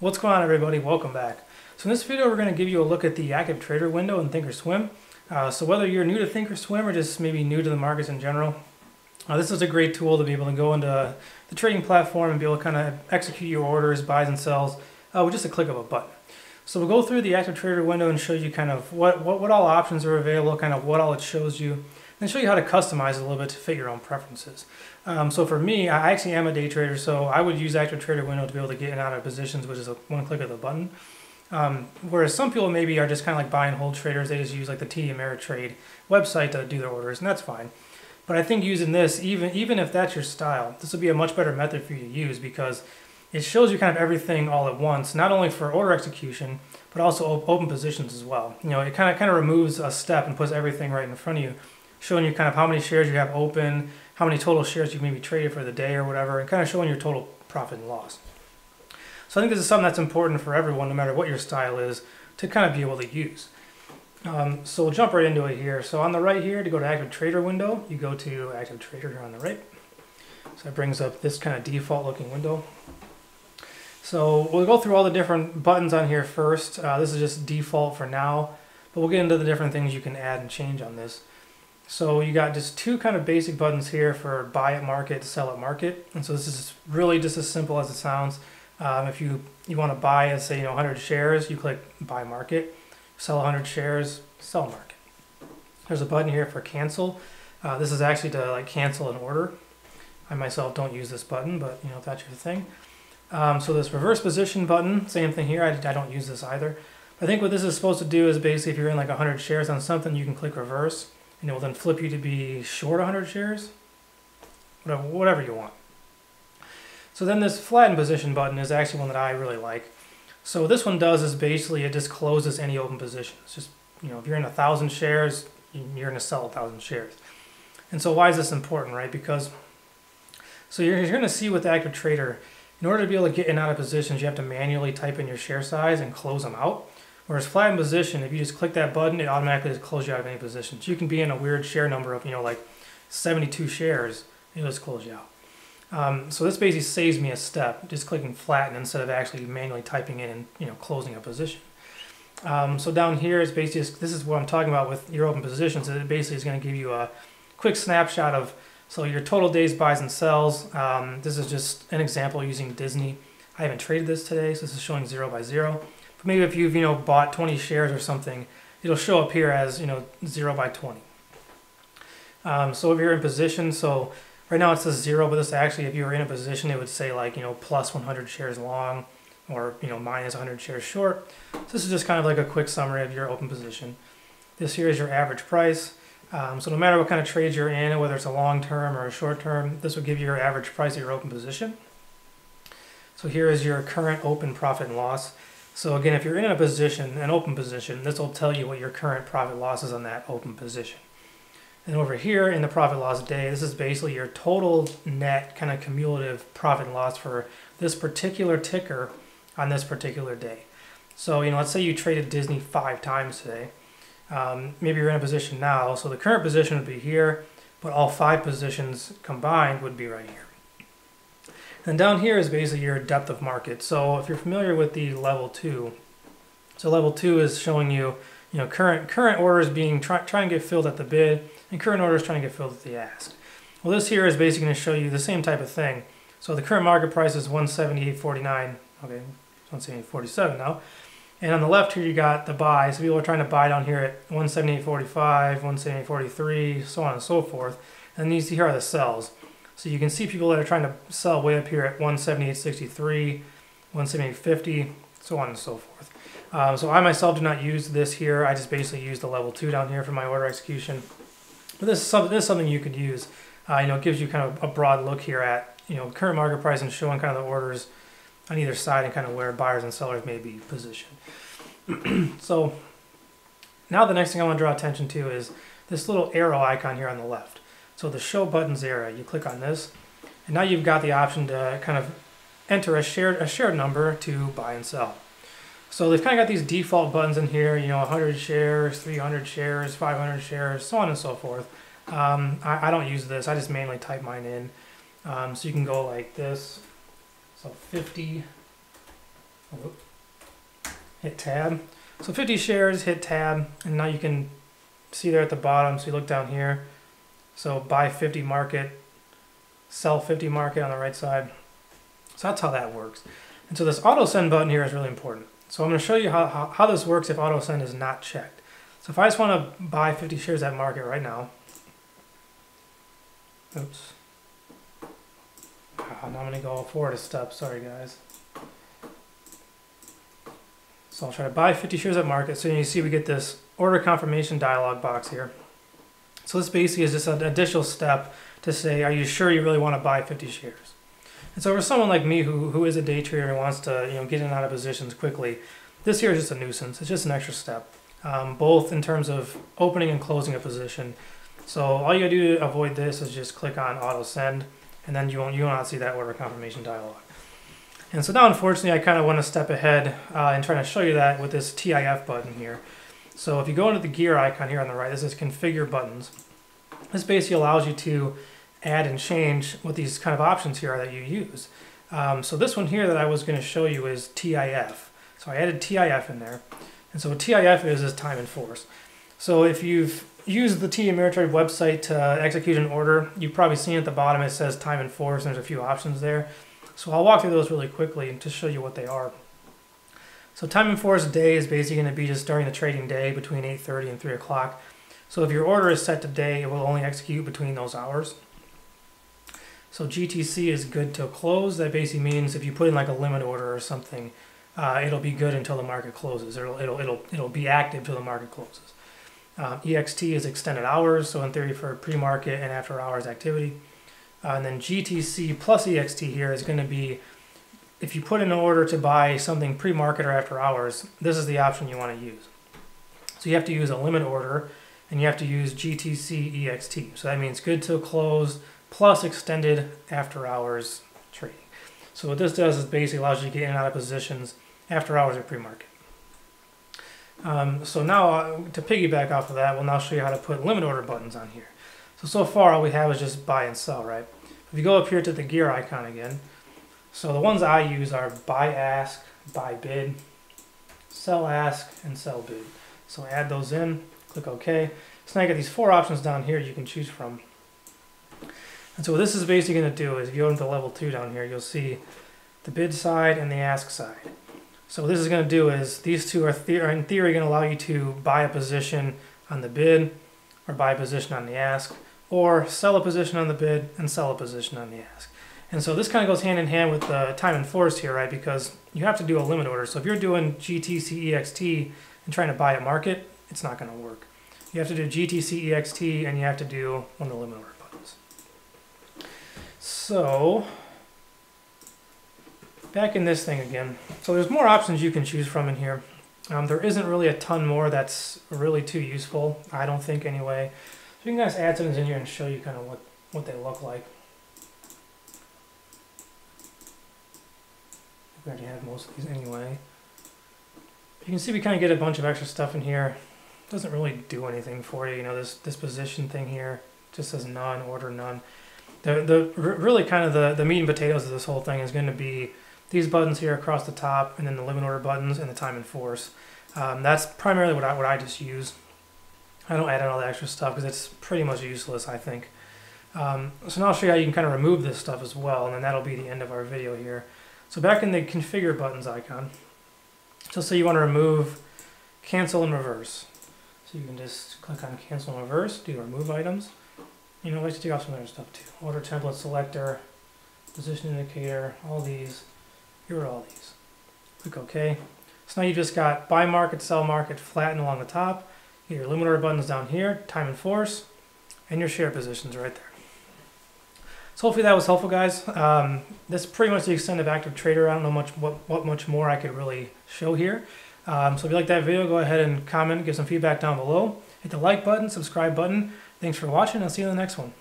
What's going on everybody? Welcome back. So in this video we're going to give you a look at the active trader window in Thinkorswim. Uh, so whether you're new to Thinkorswim or just maybe new to the markets in general, uh, this is a great tool to be able to go into the trading platform and be able to kind of execute your orders, buys and sells uh, with just a click of a button. So we'll go through the active trader window and show you kind of what, what, what all options are available, kind of what all it shows you, and show you how to customize a little bit to fit your own preferences. Um, so for me, I actually am a day trader, so I would use active trader window to be able to get in and out of positions which is a one click of the button. Um, whereas some people maybe are just kind of like buy and hold traders, they just use like the TD Ameritrade website to do their orders, and that's fine. But I think using this, even even if that's your style, this would be a much better method for you to use because it shows you kind of everything all at once, not only for order execution, but also open positions as well. You know, it kind of kind of removes a step and puts everything right in front of you, showing you kind of how many shares you have open, how many total shares you maybe traded for the day or whatever, and kind of showing your total profit and loss. So I think this is something that's important for everyone, no matter what your style is, to kind of be able to use. Um, so we'll jump right into it here. So on the right here, to go to Active Trader window, you go to Active Trader here on the right. So it brings up this kind of default looking window. So we'll go through all the different buttons on here first. Uh, this is just default for now, but we'll get into the different things you can add and change on this. So you got just two kind of basic buttons here for buy at market, sell at market. And so this is really just as simple as it sounds. Um, if you, you want to buy, let's say, you know, 100 shares, you click buy market, sell 100 shares, sell market. There's a button here for cancel. Uh, this is actually to like cancel an order. I myself don't use this button, but you know, if that's your thing. Um, so this reverse position button, same thing here. I, I don't use this either. I think what this is supposed to do is basically if you're in like 100 shares on something, you can click reverse and it will then flip you to be short 100 shares. Whatever, whatever you want. So then this flatten position button is actually one that I really like. So what this one does is basically it just closes any open position. It's just, you know, if you're in a thousand shares, you're going to sell a thousand shares. And so why is this important, right? Because so you're, you're going to see with active trader, in order to be able to get in out of positions, you have to manually type in your share size and close them out. Whereas flatten position, if you just click that button, it automatically just closes you out of any positions. You can be in a weird share number of, you know, like 72 shares, it'll just close you out. Um, so this basically saves me a step, just clicking flatten instead of actually manually typing in and you know closing a position. Um, so down here is basically this is what I'm talking about with your open positions. It basically is going to give you a quick snapshot of so your total days buys and sells. Um, this is just an example using Disney. I haven't traded this today, so this is showing zero by zero. Maybe if you've you know bought 20 shares or something, it'll show up here as you know zero by 20. Um, so if you're in position, so Right now it says zero, but this actually, if you were in a position, it would say like, you know, plus 100 shares long or, you know, minus 100 shares short. So this is just kind of like a quick summary of your open position. This here is your average price. Um, so no matter what kind of trades you're in, whether it's a long term or a short term, this will give you your average price of your open position. So here is your current open profit and loss. So again, if you're in a position, an open position, this will tell you what your current profit loss is on that open position. And over here in the profit loss day, this is basically your total net kind of cumulative profit and loss for this particular ticker on this particular day. So, you know, let's say you traded Disney five times today. Um, maybe you're in a position now, so the current position would be here, but all five positions combined would be right here. And down here is basically your depth of market. So if you're familiar with the level two, so level two is showing you, you know, current current orders being try, trying to get filled at the bid, and current orders trying to get filled at the ask. Well, this here is basically going to show you the same type of thing. So the current market price is 178.49. Okay, 178.47 now. And on the left here, you got the buy. So people are trying to buy down here at 178.45, 178.43, so on and so forth. And these here are the sells. So you can see people that are trying to sell way up here at 178.63, 178.50, so on and so forth. Um, so I myself do not use this here. I just basically use the level two down here for my order execution. But this is something, this is something you could use. Uh, you know, it gives you kind of a broad look here at you know current market price and showing kind of the orders on either side and kind of where buyers and sellers may be positioned. so now the next thing I want to draw attention to is this little arrow icon here on the left. So the show buttons area, you click on this, and now you've got the option to kind of enter a shared a shared number to buy and sell. So they've kind of got these default buttons in here, you know, 100 shares, 300 shares, 500 shares, so on and so forth. Um, I, I, don't use this. I just manually type mine in. Um, so you can go like this. So 50, hit tab. So 50 shares, hit tab, and now you can see there at the bottom, so you look down here. So buy 50 market, sell 50 market on the right side. So that's how that works. And so this auto send button here is really important. So I'm going to show you how, how, how this works if auto send is not checked. So if I just want to buy 50 shares at market right now, oops. Ah, now I'm going to go forward a step, sorry guys. So I'll try to buy 50 shares at market. So you see we get this order confirmation dialog box here. So this basically is just an additional step to say, are you sure you really want to buy 50 shares? And so for someone like me who, who is a day trader and wants to you know get in and out of positions quickly, this here is just a nuisance. It's just an extra step, um, both in terms of opening and closing a position. So all you gotta do to avoid this is just click on auto send, and then you won't you will not see that order confirmation dialog. And so now, unfortunately, I kind of want to step ahead uh, and try to show you that with this TIF button here. So if you go into the gear icon here on the right, this is configure buttons. This basically allows you to add and change what these kind of options here are that you use. Um, so this one here that I was going to show you is TIF. So I added TIF in there. And so what TIF is is time in force. So if you've used the TD Ameritrade website to execute an order, you've probably seen at the bottom it says time in force, and there's a few options there. So I'll walk through those really quickly to show you what they are. So time in force day is basically going to be just during the trading day between 8.30 and 3 o'clock. So if your order is set to day, it will only execute between those hours. So GTC is good till close. That basically means if you put in like a limit order or something, uh, it'll be good until the market closes. It'll, it'll, it'll, it'll be active till the market closes. Um, EXT is extended hours, so in theory for pre-market and after hours activity. Uh, and then GTC plus EXT here is going to be, if you put in an order to buy something pre-market or after hours, this is the option you want to use. So you have to use a limit order and you have to use GTC EXT. So that means good till close plus extended after hours trading. So what this does is basically allows you to get in and out of positions after hours or pre-market. Um, so now uh, to piggyback off of that, we'll now show you how to put limit order buttons on here. So, so far all we have is just buy and sell, right? If you go up here to the gear icon again, so the ones I use are buy ask, buy bid, sell ask, and sell bid. So add those in, click OK. So now you got these four options down here you can choose from. And so what this is basically going to do is if you go into level 2 down here, you'll see the bid side and the ask side. So what this is going to do is these two are, the are in theory going to allow you to buy a position on the bid or buy a position on the ask or sell a position on the bid and sell a position on the ask. And so this kind of goes hand in hand with the time in force here, right? Because you have to do a limit order. So if you're doing GTCEXT and trying to buy at market, it's not going to work. You have to do GTCEXT and you have to do one of the limit order buttons. So back in this thing again. So there's more options you can choose from in here. Um, there isn't really a ton more that's really too useful, I don't think anyway. So you can guys add some in here and show you kind of what, what they look like. We already have most of these anyway. You can see we kind of get a bunch of extra stuff in here. Doesn't really do anything for you. You know, this, this position thing here just says none, order none. The, the really kind of the, the meat and potatoes of this whole thing is going to be these buttons here across the top and then the limit order buttons and the time in force. Um, that's primarily what I, what I just use. I don't add in all the extra stuff because it's pretty much useless, I think. Um, so now I'll show you how you can kind of remove this stuff as well, and then that'll be the end of our video here. So back in the configure buttons icon, so say you want to remove cancel and reverse. So you can just click on cancel and reverse, do remove items. You know, let's take off some other stuff too. Order template selector, position indicator, all these. Here are all these. Click OK. So now you've just got buy market, sell market, flatten along the top, your order buttons down here, time in force, and your share positions right there. So hopefully that was helpful, guys. Um, is pretty much the extent of Active Trader. I don't know much what, what much more I could really show here. Um, so if you like that video, go ahead and comment, give some feedback down below. Hit the like button, subscribe button. Thanks for watching. I'll see you in the next one.